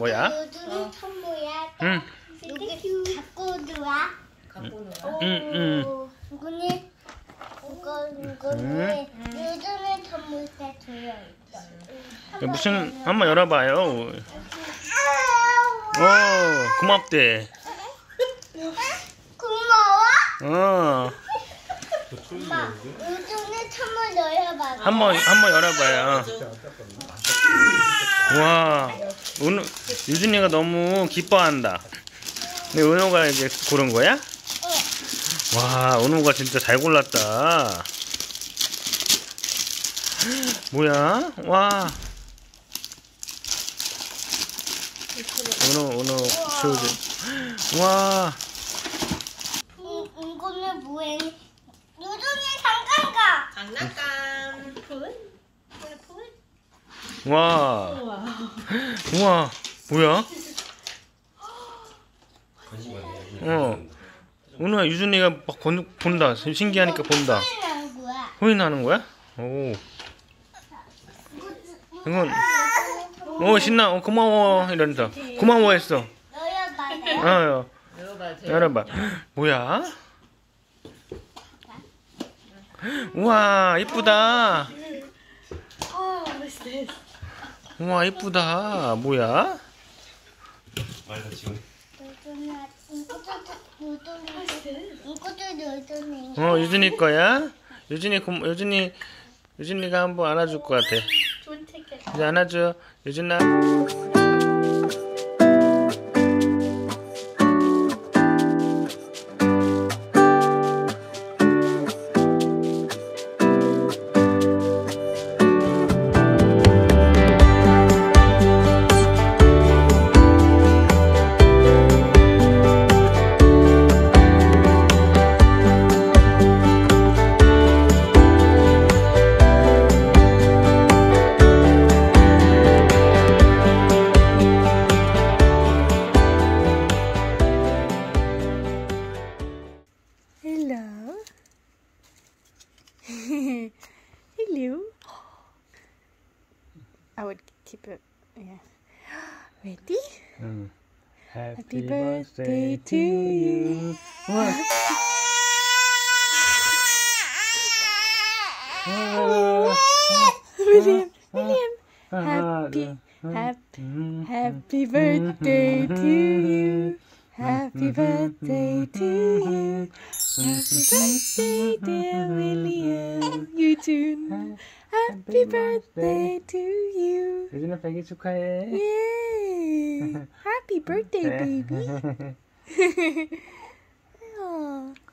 뭐야? 너는 천 뭐야? 응. 이렇게 갖고 놀아. 갖고 놀아. 응, 응. 이거는 이거 이거는 요즘에 선물 때 들려 있어. 무슨 한번 열어봐요. 오 고맙대. 고마워? 어. 엄마, 요즘에 한번 열어봐. 한번 한번 열어봐요. 와. 은우 유진이가 너무 기뻐한다. 근데 은호가 이제 고른 거야? 와, 은호가 진짜 잘 골랐다. 뭐야? 와. 은호, 은호, 치우지. 와, 이- 이거는 뭐해? 잠깐 가. 장난감. 푸른? 와, 우와. 우와, 뭐야? 어, 은호야, 유준이가 막 본, 본다. 신기하니까 본다. 소리 나는 거야. 오. 이건, 오, 신나. 어, 고마워. 이런다. 고마워 했어. 넣어봐. 어. 돼. 열어봐. 뭐야? 우와, 이쁘다. 우와, 이쁘다. 뭐야? 말다 지금. 어, 유준이 거야? 유준이, 고, 유준이, 유준이가 한번 안아줄 것 같아. 이제 안아줘. 유준아. I would keep it. Yeah. Ready? Mm. Happy, Happy, birthday, birthday to you. What? William, William, happy, happy, happy birthday to you. Happy birthday to you. Happy birthday, dear William. You too. Happy birthday to you. Happy birthday, baby.